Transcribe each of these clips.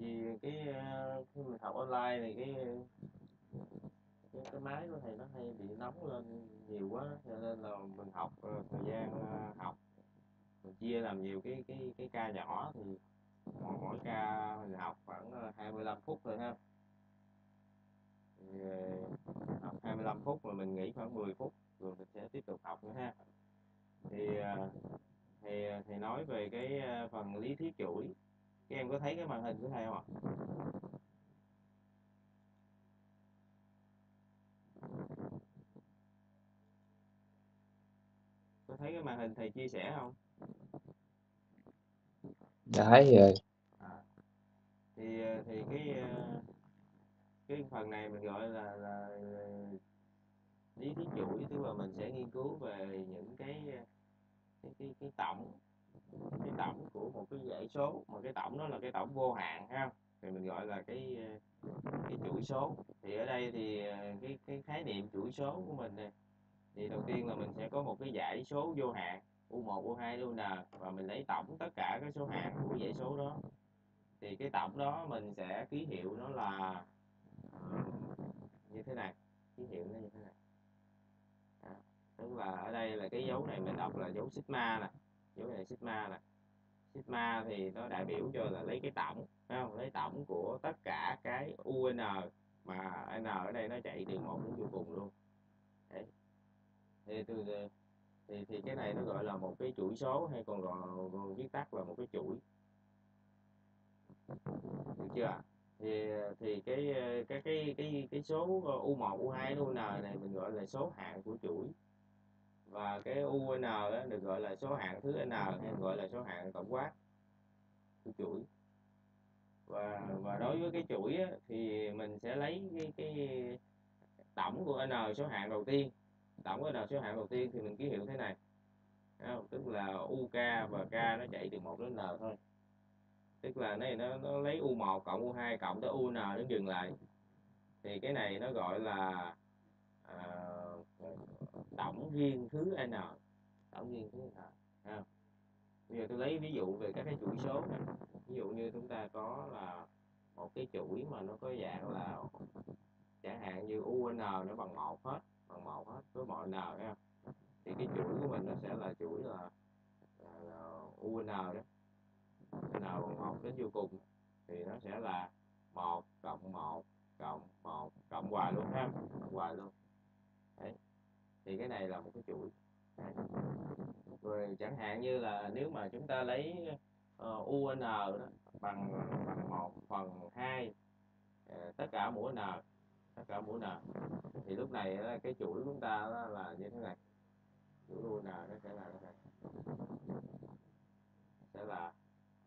vì cái ờ, khi mình học online thì cái cái, cái máy của thầy nó hay bị nóng lên nhiều quá cho nên là mình học ờ, thời gian ờ, học mình chia làm nhiều cái cái cái ca nhỏ thì mỗi, mỗi ca mình học khoảng 25 phút thôi ha. Thì, học 25 phút rồi mình nghỉ khoảng 10 phút rồi mình sẽ tiếp tục học nữa ha. Thì thì thì nói về cái phần lý thuyết chuỗi các em có thấy cái màn hình của thầy không ạ? Có thấy cái màn hình thầy chia sẻ không? Đã thấy rồi. À, thì thì cái cái phần này mình gọi là là lý thuyết chuỗi tức là mình sẽ nghiên cứu về những cái cái cái, cái tổng cái tổng của một cái dãy số mà cái tổng đó là cái tổng vô hạn ha thì mình gọi là cái ờ, cái chuỗi số. Thì ở đây thì ờ, cái cái khái niệm chuỗi số của mình này thì đầu tiên là mình sẽ có một cái dãy số vô hạn u1 u2 u n và mình lấy tổng tất cả các số hạng của dãy số đó. Thì cái tổng đó mình sẽ ký hiệu nó là ờ, như thế này ký hiệu nó như thế này. À, tức là ở đây là cái dấu này mình đọc là dấu sigma nè dấu này sigma nè sigma thì nó đại biểu cho là lấy cái tổng, phải không? Lấy tổng của tất cả cái un mà n ở đây nó chạy từ một đến vô cùng luôn. Đấy. thì từ thì thì cái này nó gọi là một cái chuỗi số hay còn gọi viết tắt là một cái chuỗi. Được chưa? Thì thì cái cái cái cái cái số u1 u2 u n này mình gọi là số hạng của chuỗi và cái un đó được gọi là số hạng thứ n hay gọi là số hạng tổng quát của chuỗi. Và và đối với cái chuỗi á, thì mình sẽ lấy cái cái tổng của n số hạng đầu tiên. Tổng của n số hạng đầu tiên thì mình ký hiệu thế này. Không? tức là uk và k nó chạy từ 1 đến n thôi. Tức là này nó, nó lấy u1 cộng u2 cộng tới un nó dừng lại. Thì cái này nó gọi là à, tổng riêng thứ n tổng riêng thứ n ha. bây giờ tôi lấy ví dụ về các cái chuỗi số này. ví dụ như chúng ta có là một cái chuỗi mà nó có dạng là chẳng hạn như un nó bằng một hết bằng một hết với mọi n ha. thì cái chuỗi của mình nó sẽ là chuỗi là, là, là un đó n bằng một đến vô cùng thì nó sẽ là một cộng một cộng một cộng hoài luôn ha cộng hoài luôn Đấy thì cái này là một cái chuỗi. Rồi chẳng hạn như là nếu mà chúng ta lấy ờ, uh, un đó, bằng bằng một phần hai uh, tất cả mũi n tất cả mũi n thì lúc này cái chuỗi của chúng ta là như thế này. Chuỗi un nó sẽ là thế này. Sẽ là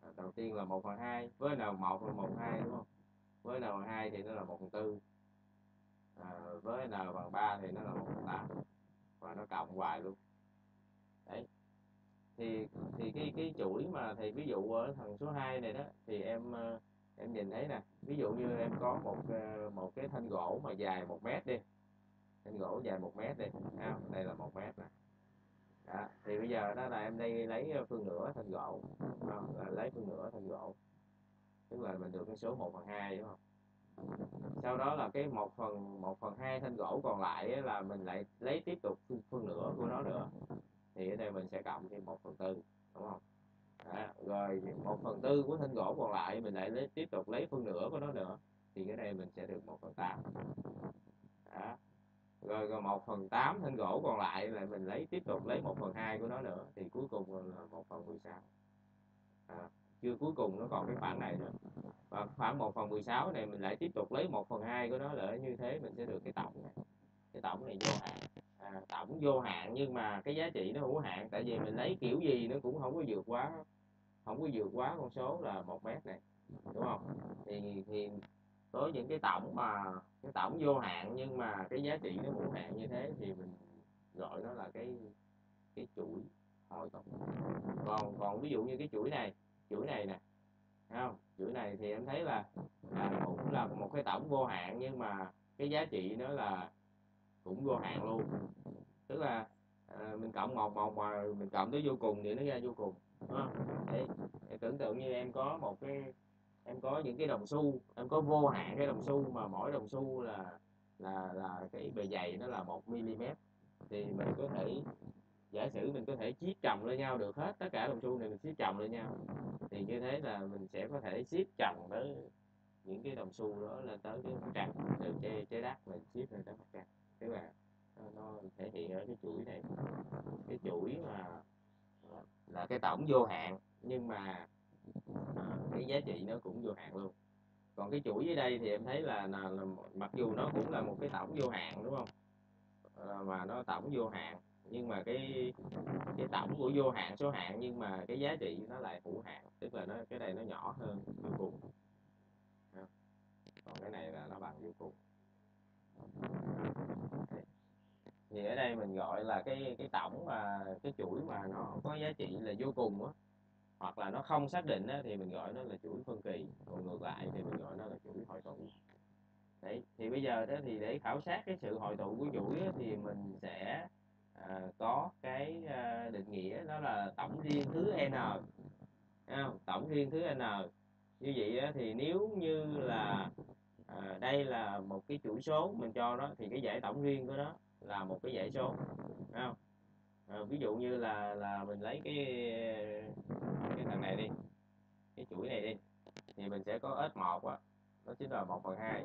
à, đầu tiên là 1 phần 2 với N1 là 1 2 đúng không? Với N bằng 2 thì nó là 1 phần 4 à, với N bằng 3 thì nó là 1 phần 8 và nó cộng hoài luôn. Đấy. Thì thì cái cái chuỗi mà thì ví dụ ở thằng số 2 này đó thì em ờ, em nhìn thấy nè ví dụ như em có một ờ, một cái thanh gỗ mà dài một mét đi thanh gỗ dài một mét đi à, đây là một mét nè. Đó. thì bây giờ đó là em đây lấy phương nửa thanh gỗ à, là lấy phương nửa thanh gỗ tức là mình được cái số 1 phần 2 đúng không? Sau đó là cái một phần một phần hai thanh gỗ còn lại là mình lại lấy tiếp tục phân nửa của nó nữa. Thì ở đây mình sẽ cộng thêm một phần tư đúng không? Đó. rồi một phần tư của thanh gỗ còn lại mình lại lấy tiếp tục lấy phân nửa của nó nữa thì cái này mình sẽ được một phần tám. Đó. Rồi còn một phần tám thanh gỗ còn lại là mình lấy tiếp tục lấy một phần hai của nó nữa thì cuối cùng là một phần 16 à, chưa cuối cùng nó còn cái khoảng này nữa. Và khoảng 1 phần 16 này mình lại tiếp tục lấy 1 phần 2 của nó nữa như thế mình sẽ được cái tổng này. Cái tổng này vô hạn. À, tổng vô hạn nhưng mà cái giá trị nó hữu hạn tại vì mình lấy kiểu gì nó cũng không có vượt quá không có vượt quá con số là một mét này đúng không? Thì thì với những cái tổng mà cái tổng vô hạn nhưng mà cái giá trị nó hữu hạn như thế thì mình gọi nó là cái cái chuỗi hội tổng còn còn ví dụ như cái chuỗi này chuỗi này nè không? Chuỗi này thì em thấy là à, cũng là một cái tổng vô hạn nhưng mà cái giá trị nó là cũng vô hạn luôn. Tức là à, mình cộng một một mà mình cộng tới vô cùng thì nó ra vô cùng đúng không? Để, để tưởng tượng như em có một cái em có những cái đồng xu em có vô hạn cái đồng xu mà mỗi đồng xu là là là cái bề dày nó là một mm thì mình có thể giả sử mình có thể chiết chồng lên nhau được hết tất cả đồng xu này mình chiết chồng lên nhau thì như thế là mình sẽ có thể xếp chồng tới những cái đồng xu đó lên tới cái mặt trăng từ trái, trái đất mình xếp lên tới mặt trăng. Tức là nó, thể hiện ở cái chuỗi này. Cái chuỗi mà là cái tổng vô hạn nhưng mà à, cái giá trị nó cũng vô hạn luôn. Còn cái chuỗi dưới đây thì em thấy là, là, là mặc dù nó cũng là một cái tổng vô hạn đúng không? À, mà nó tổng vô hạn nhưng mà cái cái tổng của vô hạn số hạn nhưng mà cái giá trị nó lại hữu hạn tức là nó cái này nó nhỏ hơn vô cùng. Còn cái này là nó bằng vô cùng. Thì ở đây mình gọi là cái cái tổng mà cái chuỗi mà nó có giá trị là vô cùng á. Hoặc là nó không xác định á, thì mình gọi nó là chuỗi phân kỳ còn ngược lại thì mình gọi nó là chuỗi hội tụ. Đấy thì bây giờ đó thì để khảo sát cái sự hội tụ của chuỗi á, thì mình sẽ à, có cái à, định nghĩa đó là tổng riêng thứ n. Không? tổng riêng thứ n. Như vậy á, thì nếu như là à, đây là một cái chuỗi số mình cho đó thì cái giải tổng riêng của nó là một cái giải số. Không? À, ví dụ như là là mình lấy cái cái thằng này đi cái chuỗi này đi thì mình sẽ có S1 á nó chính là 1 phần 2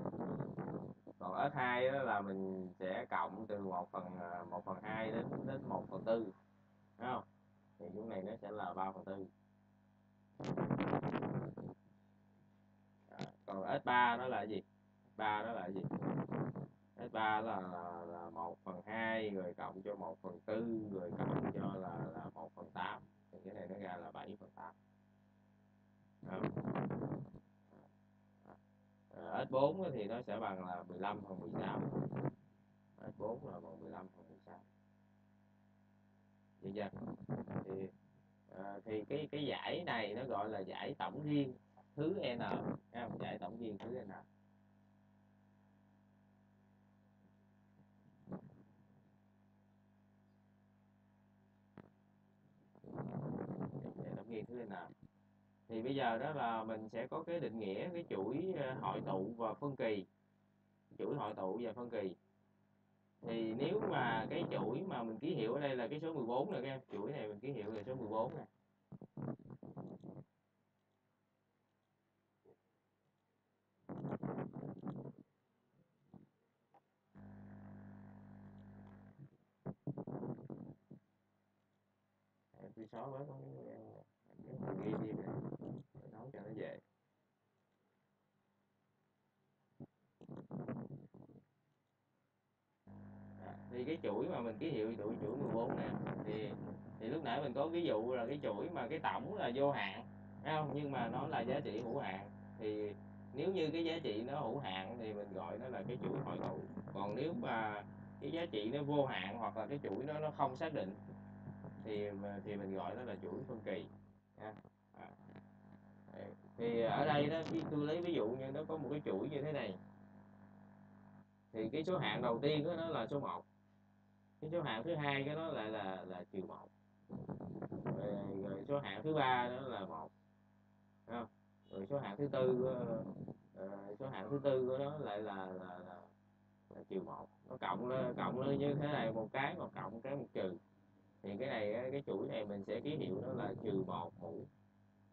còn S2 đó là mình sẽ cộng từ 1 phần à, 1 phần 2 đến đến 1 phần 4 đúng không? Thì chỗ này nó sẽ là 3 phần 4 còn S3 nó là gì? 3 đó là gì? S3 là, là, là 1 phần 2 rồi cộng cho 1 phần 4 rồi cộng cho là, là 1 phần 8 thì cái này nó ra là 7 phần 8 à, S4 thì nó sẽ bằng là 15 phần 16 S4 là bằng 15 phần 16 Vậy chưa thì à, thì cái cái giải này nó gọi là giải tổng riêng thứ n giải tổng riêng thứ n. Tổng riêng thứ N thì bây giờ đó là mình sẽ có cái định nghĩa, cái chuỗi ờ, hội tụ và phân kỳ. Chuỗi hội tụ và phân kỳ. Thì nếu mà cái chuỗi mà mình ký hiệu ở đây là cái số 14 nè các em, chuỗi này mình ký hiệu là số 14 nè. Em tôi xóa bớt em ghi đi để nấu cho nó về thì cái chuỗi mà mình ký hiệu chuỗi chuỗi 14 nè. Thì thì lúc nãy mình có ví dụ là cái chuỗi mà cái tổng là vô hạn, phải không? Nhưng mà nó là giá trị hữu hạn. Thì nếu như cái giá trị nó hữu hạn thì mình gọi nó là cái chuỗi hội tụ. Còn nếu mà cái giá trị nó vô hạn hoặc là cái chuỗi nó nó không xác định thì thì mình gọi nó là chuỗi phân kỳ, nha. À. thì ở đây đó tôi lấy ví dụ như nó có một cái chuỗi như thế này. Thì cái số hạng đầu tiên đó đó là số 1 cái số hạng thứ hai cái đó lại là là trừ một. Rồi, rồi số hạng thứ ba đó là một. Không? rồi số hạng thứ tư uh, số hạng thứ tư của nó lại là là, là, là trừ một. Nó cộng lên cộng lên như thế này một cái một cộng cái một trừ. Thì cái này cái chuỗi này mình sẽ ký hiệu nó là trừ một mũ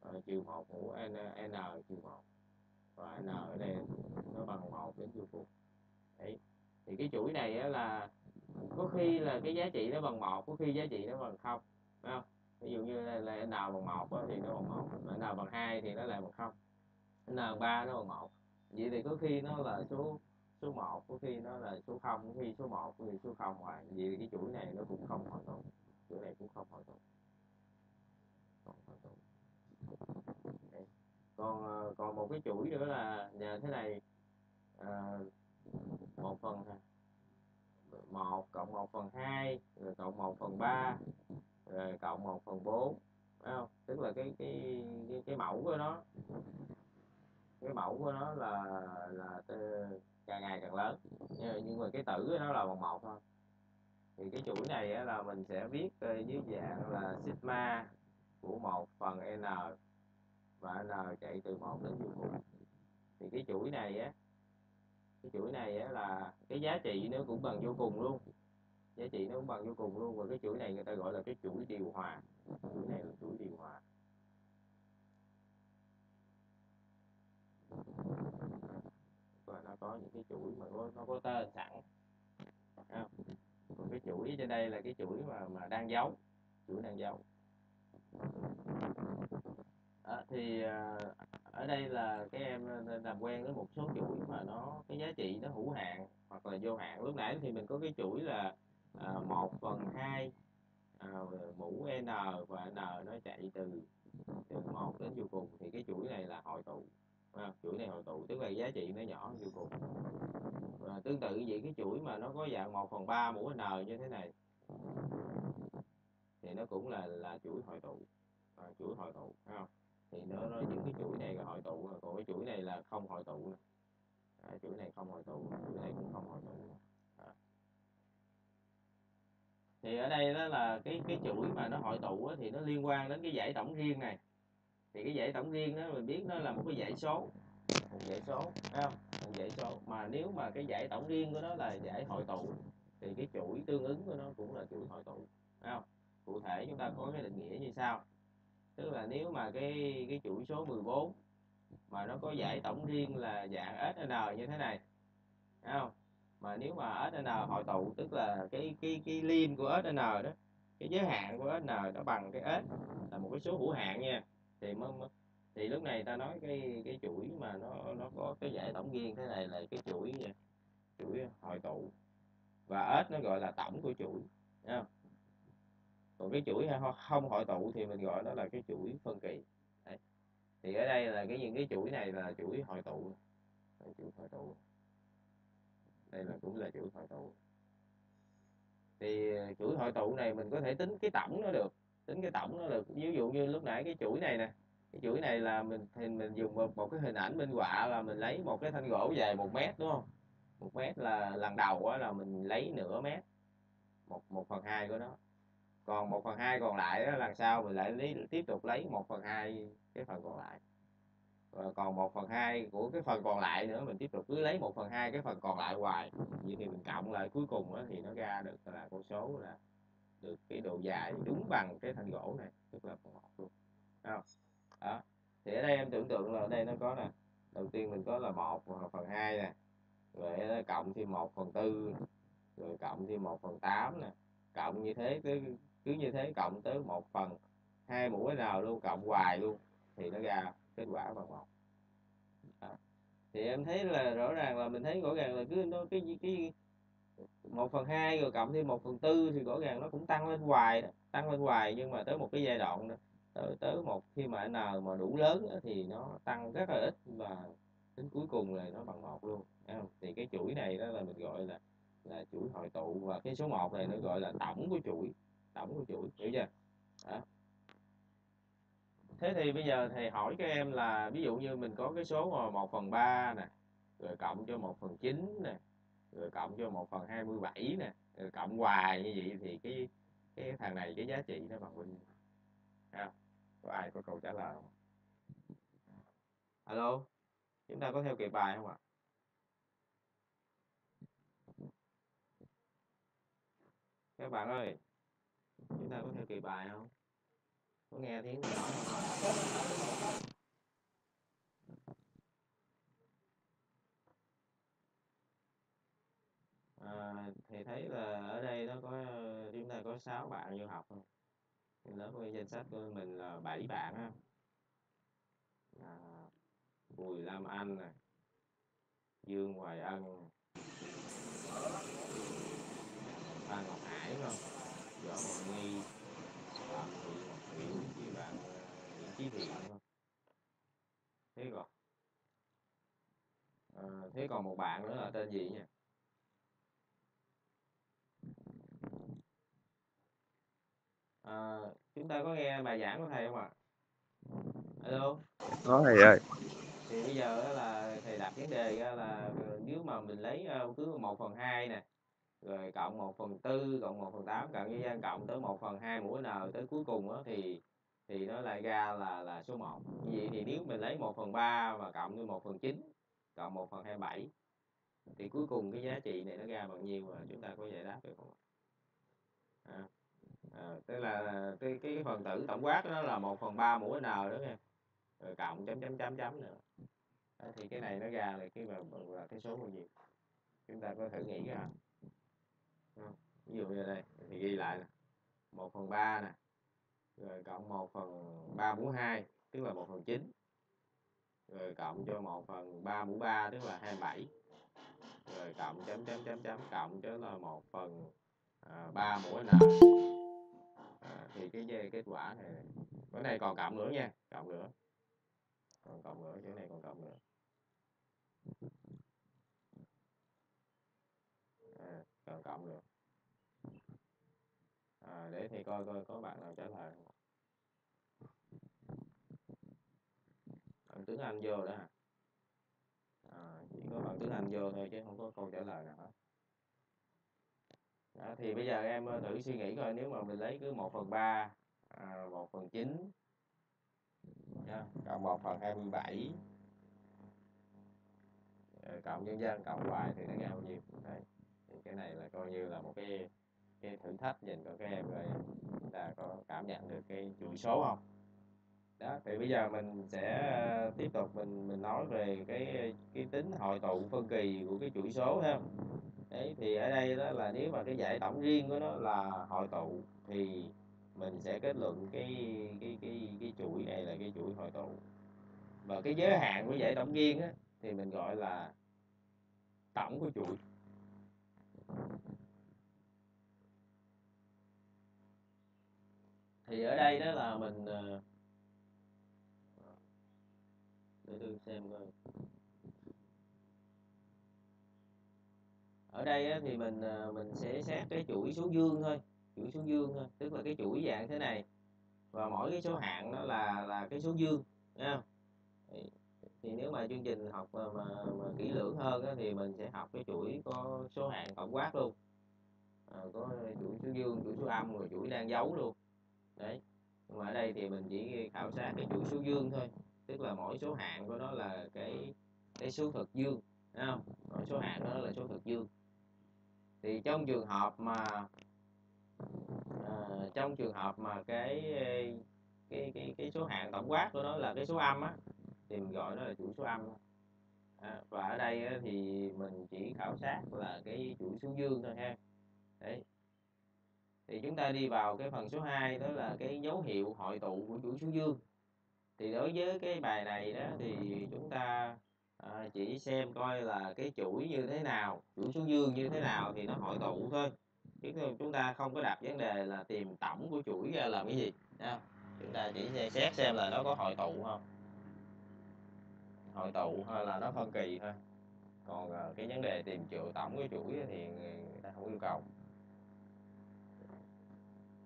uh, trừ một mũ n n trừ một. Và n ở đây nó bằng một đến vô cùng. Đấy. Thì cái chuỗi này là có khi là cái giá trị nó bằng một có khi giá trị nó bằng không phải không? Ví dụ như là, là n bằng một thì nó bằng một n bằng hai thì nó lại bằng không. N bằng ba nó bằng một. Vậy thì có khi nó là số số 1 có khi nó là số 0 có khi số 1 có khi số 0 hoài. Vậy thì cái chuỗi này nó cũng không hoàn tụ chuỗi này cũng không hoàn tụ còn ờ, còn một cái chuỗi nữa là nhờ thế này à, một phần một cộng một phần hai rồi cộng một phần ba rồi cộng một phần bốn phải không? Tức là cái cái cái, cái mẫu của nó cái mẫu của nó là là càng ngày càng lớn. Nhưng mà cái tử của nó là bằng một thôi. Thì cái chuỗi này là mình sẽ viết dưới dạng là sigma của một phần n và n chạy từ 1 đến vô cùng thì cái chuỗi này á cái chuỗi này á là cái giá trị nó cũng bằng vô cùng luôn. Giá trị nó cũng bằng vô cùng luôn và cái chuỗi này người ta gọi là cái chuỗi điều hòa. Chuỗi này là chuỗi điều hòa. Và nó có những cái chuỗi mà nó, nó có tên sẵn. Không? còn cái chuỗi trên đây là cái chuỗi mà mà đang giấu. Chuỗi đang giấu. À, thì à, ở đây là các em ờ, làm quen với một số chuỗi mà nó cái giá trị nó hữu hạn hoặc là vô hạn. Lúc nãy thì mình có cái chuỗi là ờ, à, 1 phần 2 à, ờ, mũ n và n nó chạy từ từ 1 đến vô cùng. Thì cái chuỗi này là hội tụ à, chuỗi này hội tụ tức là giá trị nó nhỏ vô cùng. Và tương tự vậy cái chuỗi mà nó có dạng 1 phần 3 mũ n như thế này thì nó cũng là là chuỗi hội tụ à, chuỗi hội tụ phải không? Thì nó, nó những cái chuỗi này là hội tụ còn cái chuỗi này là không hội tụ à, chuỗi này không hội tụ chuỗi này cũng không hội tụ à. thì ở đây đó là cái cái chuỗi mà nó hội tụ thì nó liên quan đến cái dãy tổng riêng này. Thì cái dãy tổng riêng đó mình biết nó là một cái dãy số một dãy số thấy không? Một dãy số. Mà nếu mà cái dãy tổng riêng của nó là dãy hội tụ thì cái chuỗi tương ứng của nó cũng là chuỗi hội tụ thấy không? Cụ thể chúng ta có cái định nghĩa như sau tức là nếu mà cái cái chuỗi số 14 mà nó có giải tổng riêng là dạng SN như thế này thấy không? Mà nếu mà SN hội tụ tức là cái cái cái lim của SN đó cái giới hạn của SN nó bằng cái S là một cái số hữu hạn nha. Thì mới, thì lúc này ta nói cái cái chuỗi mà nó nó có cái giải tổng riêng thế này là cái chuỗi chuỗi hội tụ. Và S nó gọi là tổng của chuỗi thấy không? Còn cái chuỗi không hội tụ thì mình gọi đó là cái chuỗi phân kỳ. Đấy. thì ở đây là cái những cái chuỗi này là chuỗi hội tụ. Đây, chuỗi hội tụ. Đây là cũng là chuỗi hội tụ. Thì ờ, chuỗi hội tụ này mình có thể tính cái tổng nó được tính cái tổng nó được. Ví dụ như lúc nãy cái chuỗi này nè cái chuỗi này là mình thì mình dùng một, một cái hình ảnh minh họa là mình lấy một cái thanh gỗ dài một mét đúng không? Một mét là lần đầu là mình lấy nửa mét một một phần hai của nó còn 1 phần 2 còn lại đó lần sau mình lại lấy, tiếp tục lấy 1 phần 2 cái phần còn lại? Rồi còn 1 phần 2 của cái phần còn lại nữa mình tiếp tục cứ lấy 1 phần 2 cái phần còn lại hoài. Vậy thì mình cộng lại cuối cùng đó, thì nó ra được là con số là được cái độ dài đúng bằng cái thanh gỗ này tức là phần 1 luôn. Đó. đó. Thì ở đây em tưởng tượng là ở đây nó có nè đầu tiên mình có là 1 phần 2 nè rồi nó cộng thêm 1 phần 4 rồi cộng thêm 1 phần 8 nè. Cộng như thế tới cứ như thế cộng tới một phần hai mũi nào luôn cộng hoài luôn thì nó ra kết quả bằng một đó. thì em thấy là rõ ràng là mình thấy rõ ràng là cứ nó cái cái một phần hai rồi cộng thêm một phần tư thì rõ ràng nó cũng tăng lên hoài đó. tăng lên hoài nhưng mà tới một cái giai đoạn đó, tới, tới một khi mà n mà đủ lớn đó, thì nó tăng rất là ít và đến cuối cùng là nó bằng một luôn không? thì cái chuỗi này đó là mình gọi là là chuỗi hội tụ và cái số 1 này nó gọi là tổng của chuỗi tổng của chuỗi hiểu chưa? Đó. thế thì bây giờ thầy hỏi các em là ví dụ như mình có cái số mà 1 phần 3 nè rồi cộng cho 1 phần 9 nè rồi cộng cho 1 phần 27 nè rồi cộng hoài như vậy thì cái cái thằng này cái giá trị nó bằng bao nhiêu? À, có ai có câu trả lời không? Alo? Chúng ta có theo kịp bài không ạ? Các bạn ơi chúng ta có theo kỳ bài không? Có nghe tiếng nói không à, thì thấy là ở đây nó có chúng ta có 6 bạn vô học không lớp của danh sách của mình là 7 bạn á. À, Bùi Lam Anh này Dương Hoài Ân Phan Ngọc Hải không? Võ ngọc nghi phạm thị ngọc hiểu với bạn nguyễn chí thiện không thế còn à, thế còn một bạn nữa là tên gì nhỉ? À, chúng ta có nghe bài giảng của thầy không ạ? À? alo có thầy ơi. Thì bây giờ là thầy đặt vấn đề ra là nếu mà mình lấy cứ một phần hai nè rồi cộng 1 phần tư cộng 1 phần 8 cộng với gian cộng tới 1 phần 2 mũ n tới cuối cùng đó thì thì nó lại ra là là số 1 như vậy thì nếu mình lấy 1 phần 3 và cộng với 1 phần 9 cộng 1 phần 27 thì cuối cùng cái giá trị này nó ra bằng nhiêu và chúng ta có giải đáp được không à, à, tức là cái, cái phần tử tổng quát đó là 1 phần 3 mũ n đó nha. Rồi cộng chấm chấm chấm chấm nữa. Đó, thì cái này nó ra là cái là, là cái số bao nhiêu? Chúng ta có thử nghĩ ra ví dụ như đây thì ghi lại nè. 1 phần 3 nè. Rồi cộng 1 phần 3 mũ 2 tức là 1 phần 9 rồi cộng cho 1 phần 3 mũ 3 tức là 27 rồi cộng chấm chấm chấm chấm cộng cho là 1 phần à, 3 mũ n à, thì cái kết quả này cái này còn cộng nữa nha cộng nữa. Còn cộng nữa chỗ này còn cộng nữa. À, còn cộng nữa à, để thầy coi coi có bạn nào trả lời không bạn tướng anh vô đó hả? À, chỉ có bạn tướng anh vô thôi chứ không có câu trả lời nào hết. Đó, thì bây giờ em ờ, thử suy nghĩ coi nếu mà mình lấy cứ 1 phần 3 à, 1 phần 9 nha, cộng 1 phần 27 ờ, cộng nhân dân cộng hoài thì nó ra bao nhiêu? Đấy. thì cái này là coi như là một cái cái thử thách dành cho các em rồi chúng ta có cảm nhận được cái chuỗi số không? Đó thì bây giờ mình sẽ ờ, tiếp tục mình mình nói về cái cái tính hội tụ phân kỳ của cái chuỗi số ha. Đấy thì ở đây đó là nếu mà cái giải tổng riêng của nó là hội tụ thì mình sẽ kết luận cái cái cái cái chuỗi này là cái chuỗi hội tụ. Và cái giới hạn của giải tổng riêng á, thì mình gọi là tổng của chuỗi. Đây đó là mình ờ, để tôi xem coi. Ở đây thì mình ờ, mình sẽ xét cái chuỗi số dương thôi chuỗi số dương thôi tức là cái chuỗi dạng thế này. Và mỗi cái số hạng đó là là cái số dương nha thì nếu mà chương trình học mà, mà, mà kỹ lưỡng hơn á, thì mình sẽ học cái chuỗi có số hạng tổng quát luôn. À, có chuỗi số dương chuỗi số âm rồi chuỗi đang dấu luôn. Đấy nhưng mà ở đây thì mình chỉ khảo sát cái chuỗi số dương thôi tức là mỗi số hạng của nó là cái cái số thực dương thấy không? Mỗi số hạng đó là số thực dương. Thì trong trường hợp mà à, trong trường hợp mà cái cái cái cái số hạng tổng quát của nó là cái số âm á thì mình gọi nó là chuỗi số âm. À, và ở đây á, thì mình chỉ khảo sát là cái chuỗi số dương thôi ha. Đấy thì chúng ta đi vào cái phần số 2 đó là cái dấu hiệu hội tụ của chuỗi số dương. Thì đối với cái bài này đó thì chúng ta à, chỉ xem coi là cái chuỗi như thế nào chuỗi số dương như thế nào thì nó hội tụ thôi. Chứ chúng ta không có đặt vấn đề là tìm tổng của chuỗi ra làm cái gì nha. Chúng ta chỉ xét xem là nó có hội tụ không. Hội tụ hay là nó phân kỳ thôi. Còn à, cái vấn đề tìm triệu tổng của chuỗi thì người ta không yêu cầu.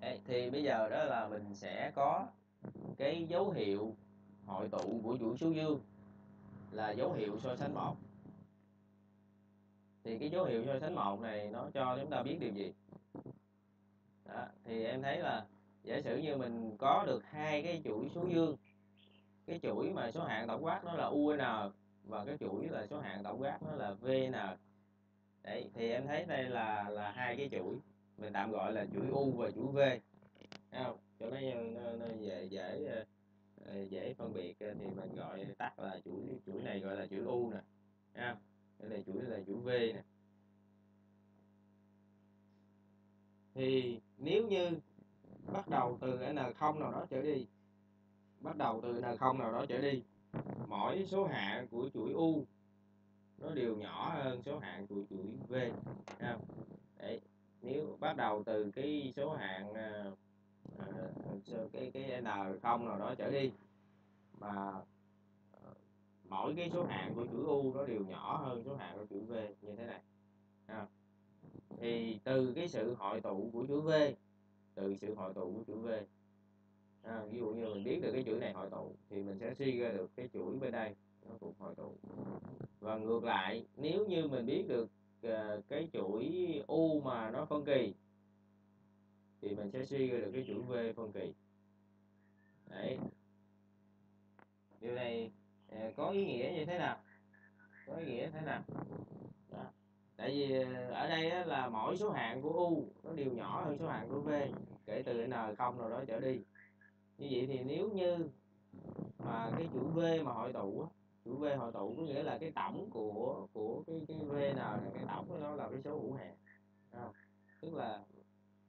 Đấy, thì bây giờ đó là mình sẽ có cái dấu hiệu hội tụ của vũ số dương là dấu hiệu so sánh một. Thì cái dấu hiệu so sánh một này nó cho chúng ta biết điều gì? Đó, thì em thấy là giả sử như mình có được hai cái chuỗi số dương cái chuỗi mà số hạng tổng quát nó là UN và cái chuỗi là số hạng tổng quát nó là VN đấy thì em thấy đây là là hai cái chuỗi mình tạm gọi là chuỗi U và chuỗi V Thấy không? Cho nó, nó, nó dễ dễ ờ, ờ, dễ phân biệt ờ, thì mình gọi tắt là chuỗi chuỗi này gọi là chuỗi U nè. Thấy không? Cái này chuỗi là chuỗi V nè. Thì nếu như bắt đầu từ n0 nào đó trở đi bắt đầu từ n0 nào đó trở đi mỗi số hạng của chuỗi u nó đều nhỏ hơn số hạng của chuỗi v không? Đấy nếu bắt đầu từ cái số hạng à, à cái cái n không nào đó trở đi mà à, mỗi cái số hạng của chuỗi u nó đều nhỏ hơn số hạng của chuỗi v như thế này không? thì từ cái sự hội tụ của chuỗi v từ sự hội tụ của chuỗi v à, ví dụ như mình biết được cái chuỗi này hội tụ thì mình sẽ suy ra được cái chuỗi bên đây nó cũng hội tụ và ngược lại nếu như mình biết được Ờ, cái chuỗi u mà nó phân kỳ thì mình sẽ suy ra được cái chuỗi v phân kỳ. Đấy. Điều này ờ, có ý nghĩa như thế nào? Có ý nghĩa thế nào? Đó. tại vì ờ, ở đây á, là mỗi số hạng của u nó đều nhỏ hơn số hạng của v kể từ n không rồi đó trở đi. Như vậy thì nếu như mà cái chuỗi v mà hội tụ á, chủ v hội tụ có nghĩa là cái tổng của của cái cái v nào là cái tổng của nó là cái số hữu hạn. Không? tức là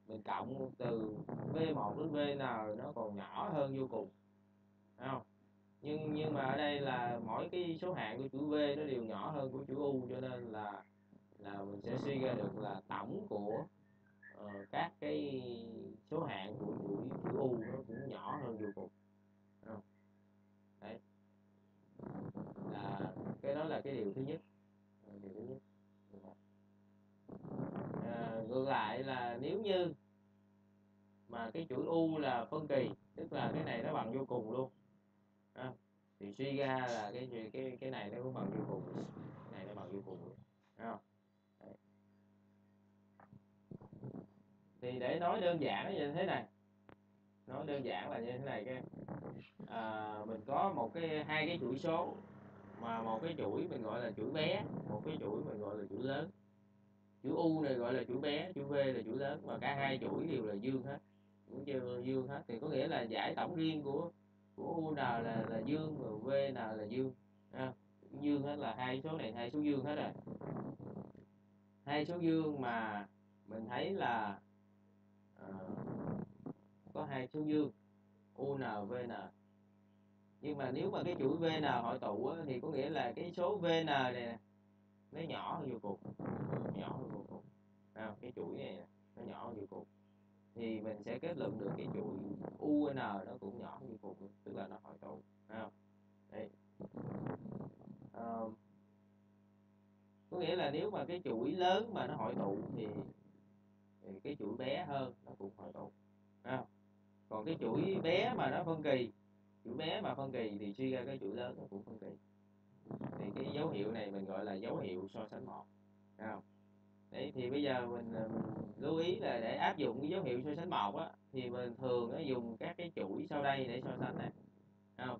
mình cộng từ v1 đến v nào nó còn nhỏ hơn vô cùng. Không? Nhưng nhưng mà ở đây là mỗi cái số hạng của chữ v nó đều nhỏ hơn của chữ u cho nên là là mình sẽ suy ra được là tổng của uh, các cái số hạng của chữ u nó cũng nhỏ hơn vô cùng Thấy không? đấy là cái điều thứ nhất. Ờ, điều thứ nhất. À, ngược lại là nếu như mà cái chuỗi u là phân kỳ tức là cái này nó bằng vô cùng luôn. À, thì suy ra là cái cái cái này nó cũng bằng vô cùng. Cái này nó bằng vô cùng. Luôn không? Thì để nói đơn giản như thế này. Nói đơn giản là như thế này cái. À, mình có một cái hai cái chuỗi số mà một cái chuỗi mình gọi là chuỗi bé một cái chuỗi mình gọi là chuỗi lớn. Chuỗi u này gọi là chuỗi bé chuỗi v là chuỗi lớn và cả hai chuỗi đều là dương hết. Cũng chưa dương hết thì có nghĩa là giải tổng riêng của của u nào là là dương và v nào là dương à, dương hết là hai số này hai số dương hết rồi. Hai số dương mà mình thấy là uh, có hai số dương u n v n nhưng mà nếu mà cái chuỗi v n hội tụ á, thì có nghĩa là cái số v n này nó nhỏ hơn vô cùng nhỏ hơn vô cùng à, cái chuỗi này nó nhỏ hơn vô cùng thì mình sẽ kết luận được cái chuỗi UN nó cũng nhỏ như cùng tức là nó hội tụ. Không? Đấy. À, có nghĩa là nếu mà cái chuỗi lớn mà nó hội tụ thì, thì cái chuỗi bé hơn nó cũng hội tụ. Không? còn cái chuỗi bé mà nó phân kỳ chuỗi bé mà phân kỳ thì suy ra cái chuỗi lớn nó cũng phân kỳ thì cái dấu hiệu này mình gọi là dấu hiệu so sánh một không? đấy thì bây giờ mình, ờ, mình lưu ý là để áp dụng cái dấu hiệu so sánh một á thì mình thường nó dùng các cái chuỗi sau đây để so sánh này không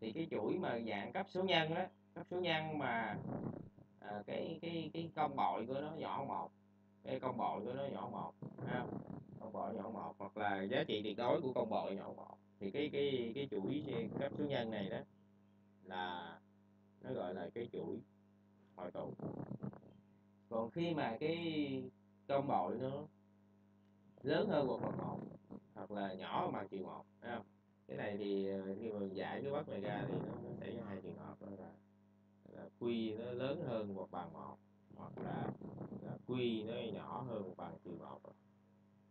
thì cái chuỗi mà dạng cấp số nhân á cấp số nhân mà à, cái cái cái công bội của nó nhỏ một cái con bội của nó nhỏ một con công bội nhỏ một hoặc là giá trị tuyệt đối của con bội nhỏ một. Thì cái cái cái chuỗi cấp số nhân này đó là nó gọi là cái chuỗi hội tụ. Còn khi mà cái con bội nó lớn hơn một phần một hoặc là nhỏ hơn bằng trừ một không? cái này thì ờ, khi mà giải cái bất này ra thì nó, nó xảy ra hai trường hợp đó là, là quy nó lớn hơn một bằng một hoặc là, à, quy nó nhỏ hơn bằng trừ một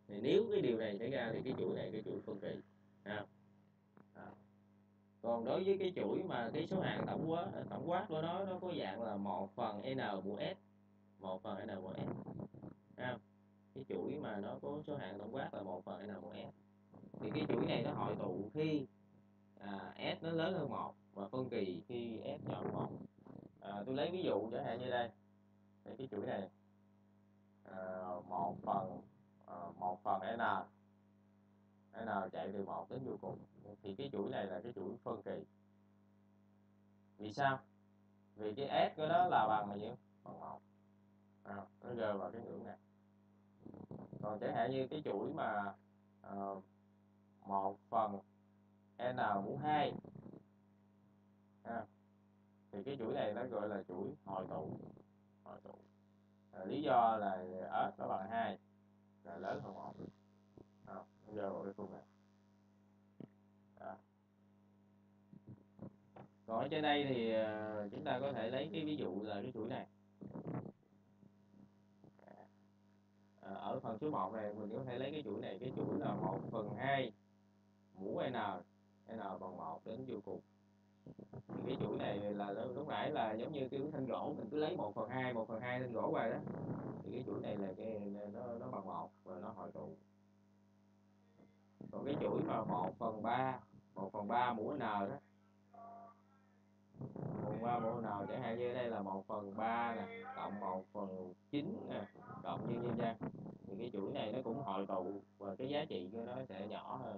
thì nếu cái điều này xảy ra thì cái chuỗi này cái chuỗi phân kỳ à. À. còn đối với cái chuỗi mà cái số hạng tổng quát tổng quát của nó nó có dạng là một phần n mũ s một phần n mũ s à. cái chuỗi mà nó có số hạng tổng quát là một phần n mũ s thì cái chuỗi này nó hội tụ khi à, s nó lớn hơn một và phân kỳ khi s nhỏ hơn một à, tôi lấy ví dụ chẳng hạn như đây đây cái chuỗi này à, một phần à, một phần n n chạy từ một đến vô cùng. Thì cái chuỗi này là cái chuỗi phân kỳ. Vì sao? Vì cái s của nó là bằng bao nhiêu? Bằng một. À, nó rơi vào cái ngưỡng này. Còn chẳng hạn như cái chuỗi mà uh, một phần n mũ hai à, thì cái chuỗi này nó gọi là chuỗi hồi tụ hội tụ à, lý do là s nó bằng 2 là lớn hơn 1 nó rơi vào cái khung này còn ở trên đây thì uh, chúng ta có thể lấy cái ví dụ là cái chuỗi này. À, ở phần số 1 này mình có thể lấy cái chuỗi này cái chuỗi là 1 phần 2 mũ n n bằng 1 đến vô cùng cái chuỗi này là lúc nãy là giống như cái thanh gỗ, mình cứ lấy 1 phần 2 1 phần 2 thanh gỗ qua đó. Thì cái chuỗi này là cái nó nó bằng 1 và nó hội tụ. Còn cái chuỗi mà 1 phần 3 1 phần 3 mũ n đó. 1 phần 3 mũ n chẳng hạn như đây là 1 phần 3 nè, cộng 1 phần 9 nè, cộng như như ra thì cái chuỗi này nó cũng hội tụ và cái giá trị của nó sẽ nhỏ hơn.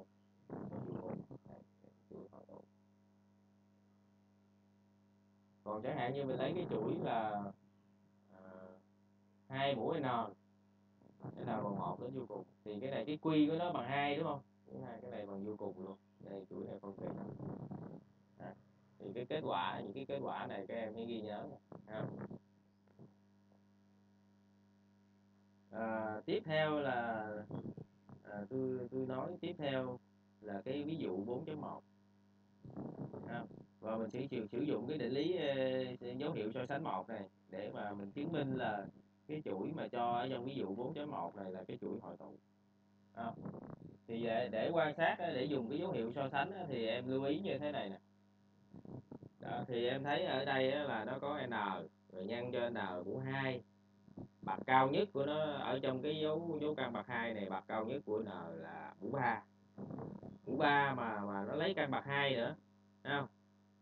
Còn chẳng hạn như mình lấy cái chuỗi là ờ, hai mũi n n bằng một đến vô cùng. Thì cái này cái quy của nó bằng hai đúng không? Hai cái này bằng vô cùng luôn. Đây chuỗi này phân kỳ à, thì cái kết quả những cái kết quả này các em hãy ghi nhớ. À, tiếp theo là à, tôi tôi nói tiếp theo là cái ví dụ 4.1 và mình sẽ sử, dụng cái định lý dấu hiệu so sánh một này để mà mình chứng minh là cái chuỗi mà cho ở trong ví dụ 4.1 này là cái chuỗi hội tụ. À, thì để, để quan sát để dùng cái dấu hiệu so sánh thì em lưu ý như thế này nè. Đó, thì em thấy ở đây là nó có n rồi nhân cho n của hai. Bậc cao nhất của nó ở trong cái dấu dấu căn bậc hai này bậc cao nhất của n là mũ ba. Mũ ba mà mà nó lấy căn bậc hai nữa Thấy không?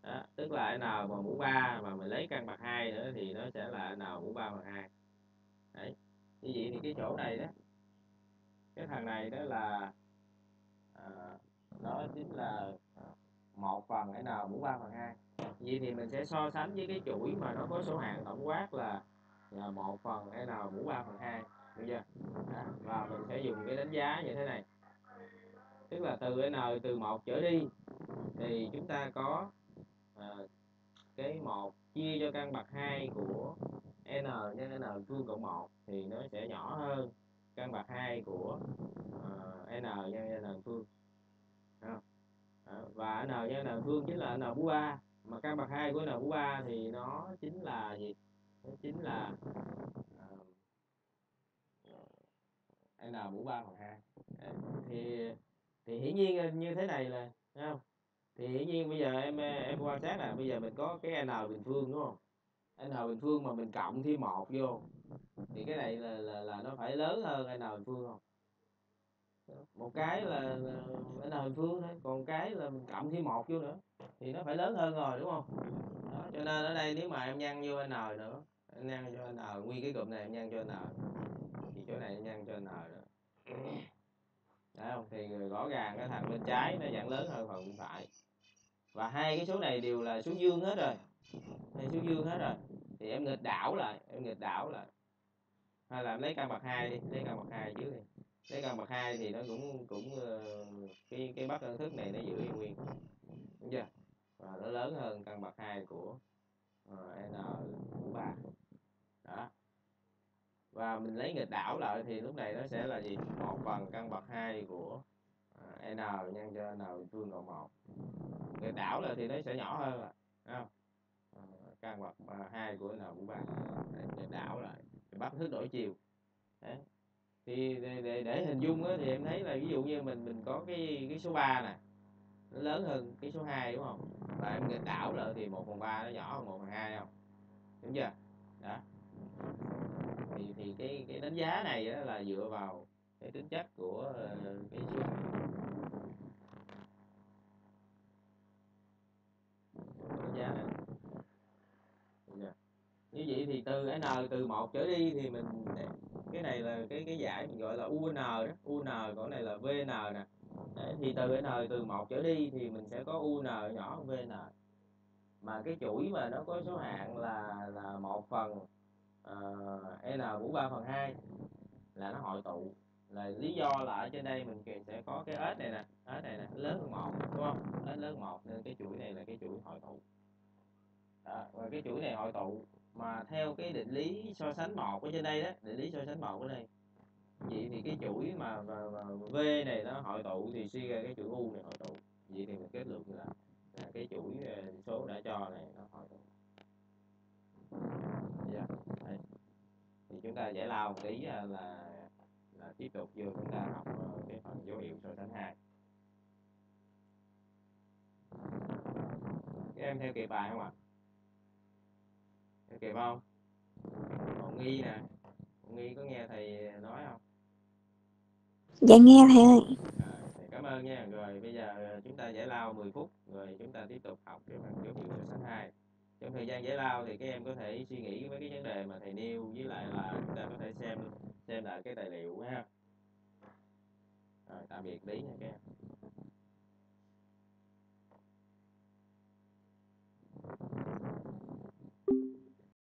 Đó, tức là n mà mũ ba mà mình lấy căn bậc hai nữa thì nó sẽ là n mũ ba bằng hai. Đấy như vậy thì cái chỗ này đó cái thằng này đó là à, nó chính là một phần n mũ ba phần hai. Vậy thì mình sẽ so sánh với cái chuỗi mà nó có số hạng tổng quát là là một phần n mũ ba phần hai. Được chưa? À, và mình sẽ dùng cái đánh giá như thế này tức là từ n từ 1 trở đi thì chúng ta có à, cái 1 chia cho căn bậc 2 của n nhân n vuông cộng 1 thì nó sẽ nhỏ hơn căn bậc 2 của à, n nhân n vuông và n nhân n vuông chính là n mũ 3 mà căn bậc 2 của n mũ 3 thì nó chính là gì nó chính là uh, n mũ 3 phần 2 thì thì hiển nhiên như thế này là không? Thì hiển nhiên bây giờ em em quan sát là bây giờ mình có cái n bình phương đúng không? N bình phương mà mình cộng thêm một vô. Thì cái này là là, là nó phải lớn hơn n bình phương không? Một cái là, là n bình phương thôi còn cái là mình cộng thêm một vô nữa. Thì nó phải lớn hơn rồi đúng không? Đó, cho nên ở đây nếu mà em nhân vô n nữa em nhân cho n nguyên cái cụm này em nhân cho n. Thì chỗ này em nhân cho n nữa không? thì rõ ràng cái thằng bên trái nó vẫn lớn hơn phần bên phải. Và hai cái số này đều là số dương hết rồi. Hai số dương hết rồi. Thì em nghịch đảo lại em nghịch đảo lại. Hay là em lấy căn bậc hai đi lấy căn bậc hai trước đi. Lấy căn bậc hai thì nó cũng cũng ờ, cái cái bắt đơn thức này nó giữ nguyên. Đúng chưa? Và nó lớn hơn căn bậc hai của uh, n của ba. Đó và mình lấy nghịch đảo lại thì lúc này nó sẽ là gì? Một bằng căn bậc 2 của à, n nhân cho n phương cộng một. Nghịch đảo là thì nó sẽ nhỏ hơn là không? À, căn bậc à, 2 của n của ba nghịch đảo lại bắt thứ đổi chiều. Đấy. thì để, để, để hình dung á, thì em thấy là ví dụ như mình mình có cái cái số 3 nè nó lớn hơn cái số 2 đúng không? Và em nghịch đảo lại thì 1 phần 3 nó nhỏ hơn 1 phần 2 không? Đúng chưa? Đó thì thì cái cái đánh giá này là dựa vào cái tính chất của ờ, cái số đánh giá này. Dạ. Như vậy thì từ n từ một trở đi thì mình cái này là cái cái giải mình gọi là un đó un còn này là vn nè. Đấy, thì từ n từ một trở đi thì mình sẽ có un nhỏ hơn vn mà cái chuỗi mà nó có số hạng là là một phần uh, L mũ ba phần hai là nó hội tụ. Là lý do là ở trên đây mình sẽ có cái ếch này nè ếch này nè lớn hơn một đúng không? Ếch lớn một nên cái chuỗi này là cái chuỗi hội tụ. Đó, và cái chuỗi này hội tụ mà theo cái định lý so sánh một ở trên đây đó định lý so sánh một ở đây. Vậy thì cái chuỗi mà, mà, mà v này nó hội tụ thì suy ra cái chuỗi u này hội tụ. Vậy thì mình kết luận là, là cái chuỗi ờ, số đã cho này nó hội tụ yeah. Dạ, thì chúng ta giải lao một tí là, là tiếp tục vô chúng ta học ờ, cái phần dấu hiệu so sánh hai. Các em theo kịp bài không ạ? À? kịp không? Còn nghi nè. Còn nghi có nghe thầy nói không? Dạ nghe thầy ơi. À, thầy cảm ơn nha. Rồi bây giờ chúng ta giải lao 10 phút rồi chúng ta tiếp tục học cái phần dấu hiệu so sánh hai trong thời gian giải lao thì các em có thể suy nghĩ mấy cái vấn đề mà thầy nêu, với lại là chúng ta có thể xem xem lại cái tài liệu ha rồi, tạm biệt lý nha các em